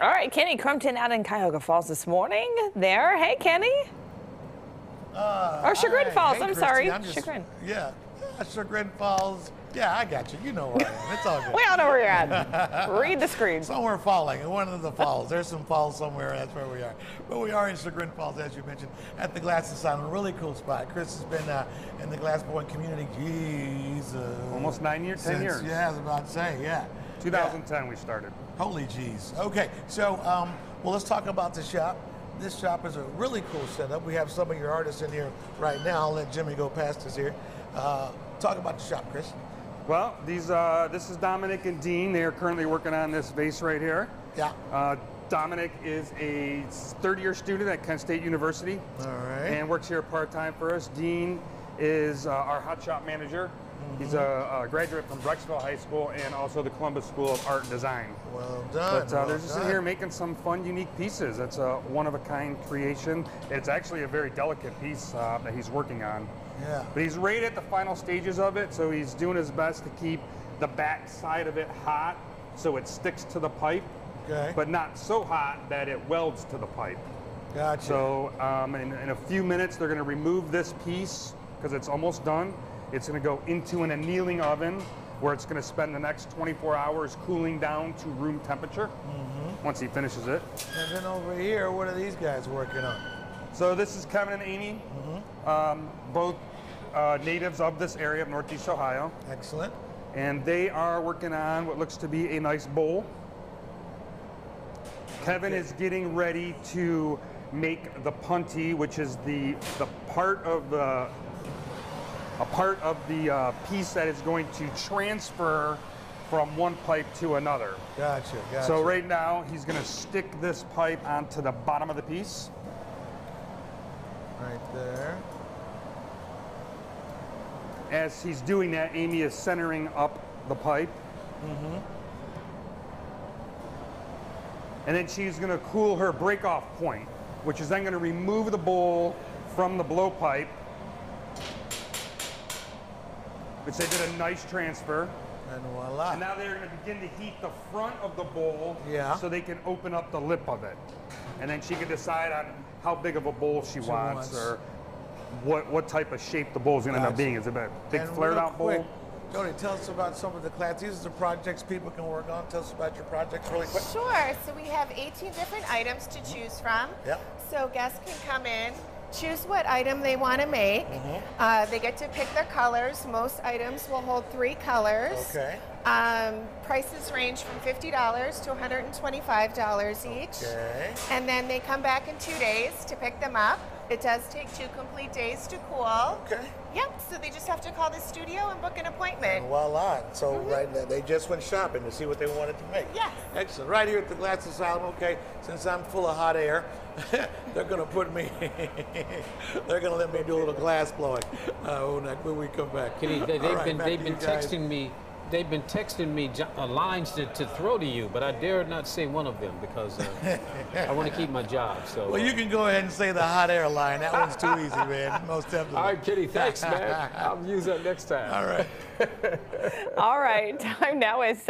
All right, Kenny Crumpton out in Cuyahoga Falls this morning. There, hey Kenny. Uh, Or Chagrin hi. Falls, Hey, I'm Christy, sorry, I'm just- Chagrin. Yeah, yeah, Chagrin Falls. Yeah, I got you. You know where I am. It's all good. We all know where you're at. Read the screen. Somewhere falling, in one of the falls. There's some falls somewhere, that's where we are. But we are in Chagrin Falls, as you mentioned, at the Glass Asylum. Really cool spot. Chris has been uh, in the Glass Point community, Jesus. Almost nine years, 10 years. Yeah, I was about to say, yeah. 2010 we started. Holy jeez. Okay, so, um, well, let's talk about the shop. This shop is a really cool setup. We have some of your artists in here right now. I'll let Jimmy go past us here. Uh, talk about the shop, Chris. Well, these uh, this is Dominic and Dean. They are currently working on this vase right here. Yeah. Uh, Dominic is a third-year student at Kent State University All right. and works here part-time for us. Dean is uh, our hot shop manager. He's a, a graduate from Brecksville High School and also the Columbus School of Art and Design. well done. But uh, well they're just in here making some fun, unique pieces. It's a one-of-a-kind creation. It's actually a very delicate piece uh, that he's working on. Yeah. But he's right at the final stages of it, so he's doing his best to keep the back side of it hot so it sticks to the pipe, Okay. but not so hot that it welds to the pipe. Gotcha. So um, in, in a few minutes, they're going to remove this piece because it's almost done. It's going to go into an annealing oven where it's going to spend the next 24 hours cooling down to room temperature Mm-hmm. once he finishes it. And then over here, what are these guys working on? So this is Kevin and Amy, um, both uh, natives of this area of Northeast Ohio. Excellent. and they are working on what looks to be a nice bowl. Kevin is getting ready to make the punty, which is the the part of the a part of the uh, piece that is going to transfer from one pipe to another. Gotcha. Gotcha. So right now he's going to stick this pipe onto the bottom of the piece. right there. As he's doing that, Amy is centering up the pipe. Mm-hmm. And then she's going to cool her break-off point, which is then going to remove the bowl from the blowpipe, which they did a nice transfer. And voila. And now they're going to begin to heat the front of the bowl Yeah. so they can open up the lip of it. And then she can decide on how big of a bowl she, She wants, wants. or what, what type of shape the bowl is going to end up being. Is it a big And flared out quick, bowl? Jody, tell us about some of the class. These are the projects people can work on. Tell us about your projects really quick. Sure. So we have 18 different items to choose from. Yep. So guests can come in, choose what item they want to make. Mm-hmm. Uh, they get to pick their colors. Most items will hold three colors. Okay. Um, prices range from $50 to $125 each. Okay. And then they come back in two days to pick them up. It does take two complete days to cool. Okay. Yep, so they just have to call the studio and book an appointment. And voila. So right now, they just went shopping to see what they wanted to make. Yes. Excellent. Right here at the Glass Asylum. Okay. Since I'm full of hot air, they're gonna put me. they're gonna let me do a little glass blowing uh, when, when we come back. Kenny, they, they've right, been back they've been texting me. They've been texting me jo- uh, lines to, to throw to you, but I dare not say one of them because uh, I want to keep my job. So. Well, uh, you can go ahead and say the hot air line. That one's too easy, man. Most definitely. all right, Kitty. Thanks, man. I'll use that next time. All right. All right, time now is